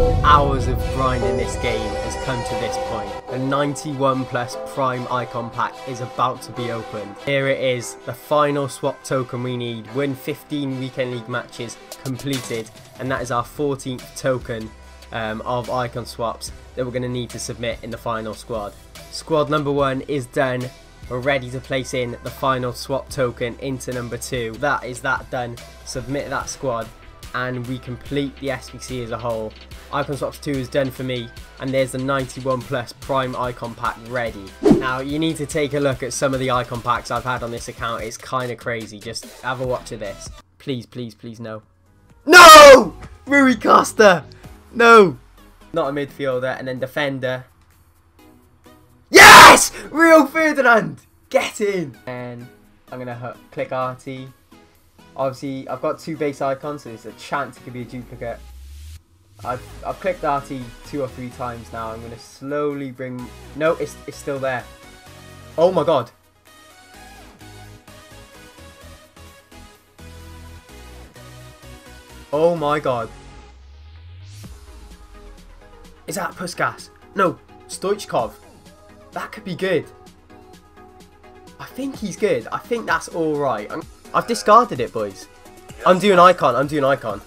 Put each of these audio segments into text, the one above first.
Hours of grinding this game has come to this point. The 91 plus prime icon pack is about to be opened. Here it is, the final swap token we need. Win 15 weekend league matches completed and that is our 14th token um, of icon swaps that we're going to need to submit in the final squad. Squad number one is done. We're ready to place in the final swap token into number two. That is that done. Submit that squad and we complete the SBC as a whole. Icon Swaps 2 is done for me and there's the 91 plus prime icon pack ready. Now you need to take a look at some of the icon packs I've had on this account. It's kind of crazy. Just have a watch of this. Please, please, please no. No! Rui Costa! No! Not a midfielder and then defender. Yes! Rio Ferdinand! Get in! And I'm going to click RT. Obviously, I've got two base icons, so there's a chance it could be a duplicate. I've, I've clicked RT two or three times now. I'm going to slowly bring... No, it's, it's still there. Oh my god. Oh my god. Is that Puskas? No, Stoichkov. That could be good. I think he's good. I think that's alright. I've discarded it, boys. I'm doing icon. I'm doing icon.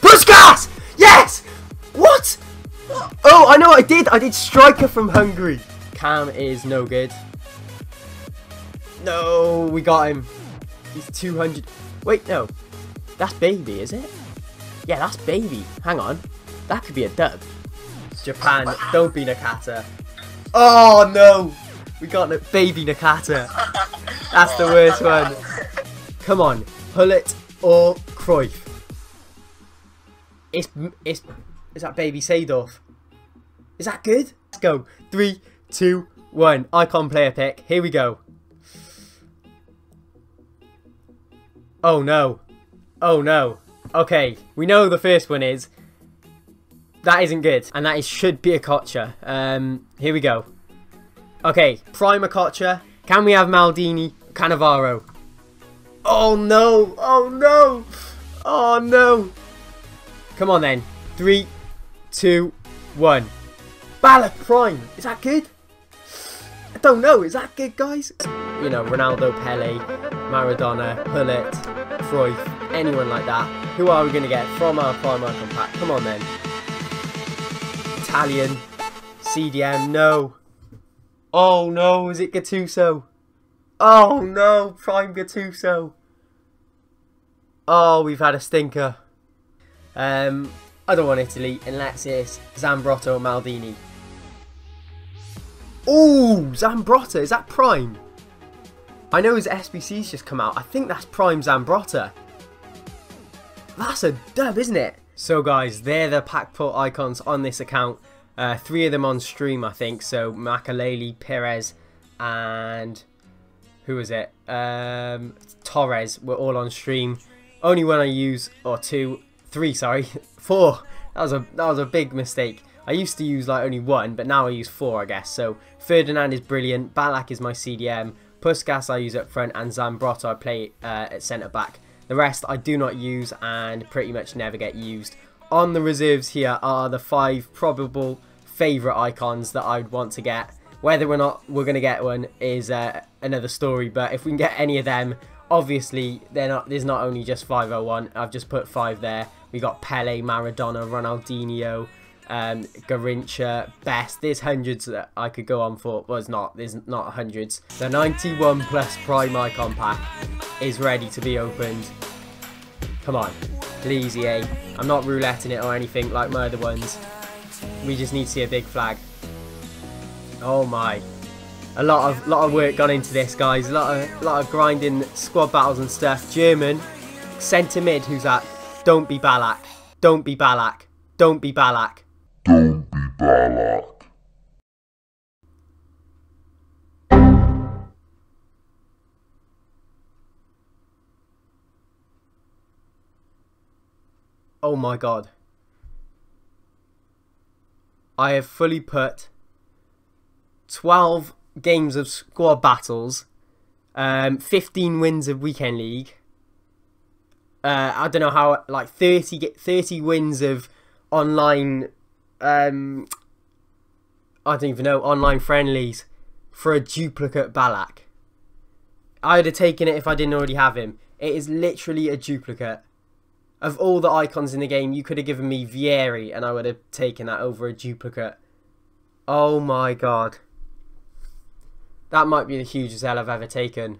Puskas! Yes! What? Oh, I know I did. I did striker from Hungary. Cam is no good. No, we got him. He's 200. Wait, no. That's baby, is it? Yeah, that's baby. Hang on. That could be a dub. Japan, don't be Nakata. Oh no! We got baby Nakata. That's the worst one. Come on, Gullit or Cruyff. It's it's is that baby Seedorf? Is that good? Let's go. Three, two, one. Icon player pick. Here we go. Oh no. Oh no. Okay, we know the first one is. That isn't good. And that is, should be Okocha. Um, here we go. Okay, Prime Okocha. Can we have Maldini? Cannavaro. Oh no. Oh no. Oh no. Come on then. Three, two, one. Ballack Prime. Is that good? I don't know. Is that good, guys? You know, Ronaldo, Pele, Maradona, Gullit, Cruyff, anyone like that. Who are we going to get from our Prime Icon pack? Come on then. Italian. CDM. No. Oh no, is it Gattuso? Oh no, Prime Gattuso. Oh, we've had a stinker. Um, I don't want Italy, and let's it's Zambrotta Maldini. Oh, Zambrotta, is that Prime? I know his SBC's just come out. I think that's Prime Zambrotta. That's a dub, isn't it? So guys, they're the pack put icons on this account. Uh, three of them on stream, I think. So Makelele, Pires, and who was it? Um, Torres were all on stream. Only one I use, or two, three, sorry, four. That was a that was a big mistake. I used to use like only one, but now I use four, I guess. So Ferdinand is brilliant. Ballack is my CDM. Puskas I use up front, and Zambrotta I play uh, at centre back. The rest I do not use and pretty much never get used. On the reserves here are the five probable favourite icons that I would want to get. Whether or not we're going to get one is uh, another story, but if we can get any of them, obviously not. there's not only just 501, I've just put five there. We got Pele, Maradona, Ronaldinho, um, Garrincha, Best. There's hundreds that I could go on for. Well, it's not. There's not hundreds. The 91 plus Prime Icon pack is ready to be opened. Come on. Please, EA. Eh? I'm not rouletting it or anything like my other ones. We just need to see a big flag. Oh my. A lot of lot of work gone into this, guys. A lot of lot of grinding squad battles and stuff. German centre mid. Who's that? Don't be Ballack. Don't be Ballack. Don't be Ballack. Don't be Ballack. Oh my god. I have fully put 12 games of squad battles, um, 15 wins of weekend league, uh, I don't know how like 30 get 30 wins of online um I don't even know online friendlies for a duplicate Ballack. I'd have taken it if I didn't already have him. It is literally a duplicate. Of all the icons in the game, you could have given me Vieri and I would have taken that over a duplicate. Oh my god. That might be the hugest L I've ever taken.